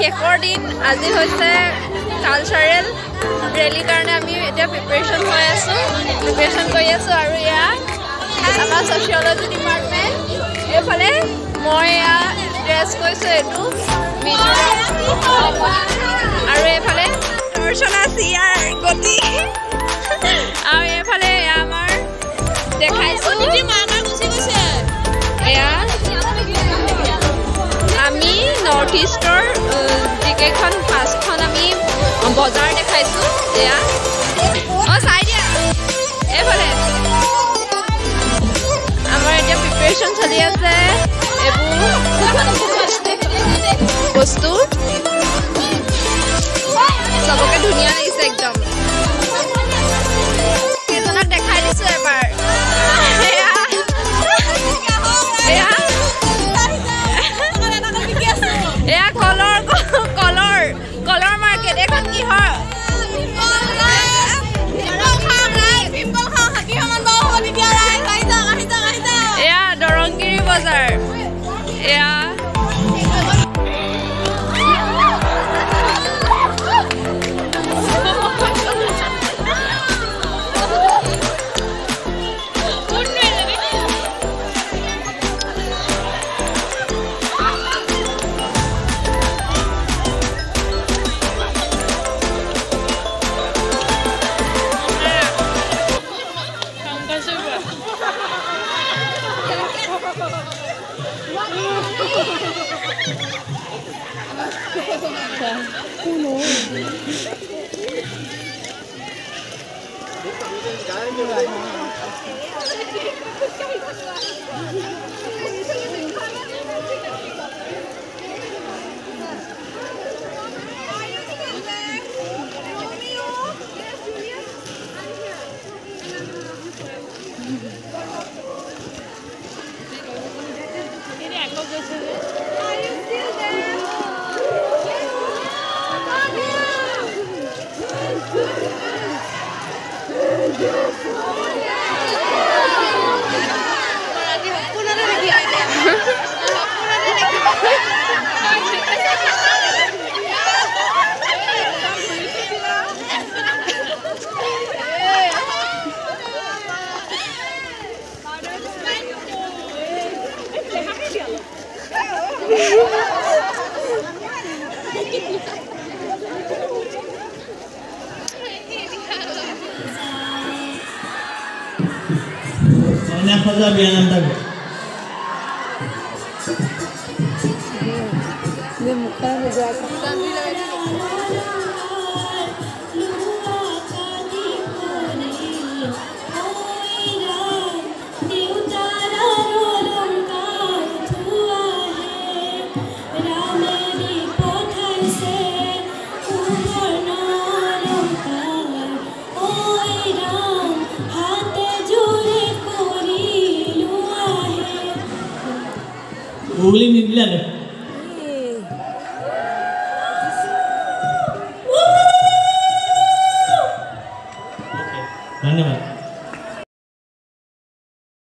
আজি হৈছে কালচাৰেল ৰেলীৰ কাৰণে আমি এতিয়া প্ৰিপেৰেশ্যন হৈ আছোঁ। প্ৰিপেৰেশ্যন কৰি আছোঁ আৰু এয়া আমাৰ ছ'চিয়লজি ডিপাৰ্টমেণ্ট এইফালে মই এয়া ড্ৰেছ কৰিছোঁ এইটো আৰু এইফালে দৰ্শনা চিয়াৰ গতি। আৰু এইফালে এয়া আমাৰ দেখাইছোঁ। দেখাইছোঁ এয়া অঁ চাই দিয়া এইফালে আমাৰ এতিয়া প্ৰিপেৰেশ্যন চলি আছে এইবোৰ বস্তু চবকে ধুনীয়া লাগিছে একদম cái, Nafaz'a bir yandan tabii. Ne mutlu olacak. Ben bile Googling ini Dilan ya. Oke, mana okay.